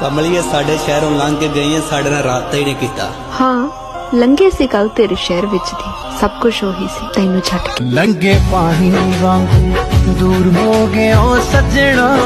ਕਮਲੀਏ ਸਾਡੇ ਸ਼ਹਿਰੋਂ ਲੰਘ ਕੇ ਗਈ ਹੈ ਸਾਡੇ ਨਾਲ ਰਾਬਤਾ ਹੀ ਨਹੀਂ ਕੀਤਾ। ਹਾਂ ਲੰਘੇ ਸੀ ਕੱਲ ਤੇਰੇ ਸ਼ਹਿਰ ਵਿੱਚ ਦੀ। ਸਭ ਕੁਝ ਉਹੀ ਸੀ ਤੈਨੂੰ ਛੱਡ ਕੇ। ਲੰਘੇ ਪਾਣੀ ਵਾਂਗੂ ਦੂਰ ਹੋ ਗਿਆ ਸੱਜਣਾ।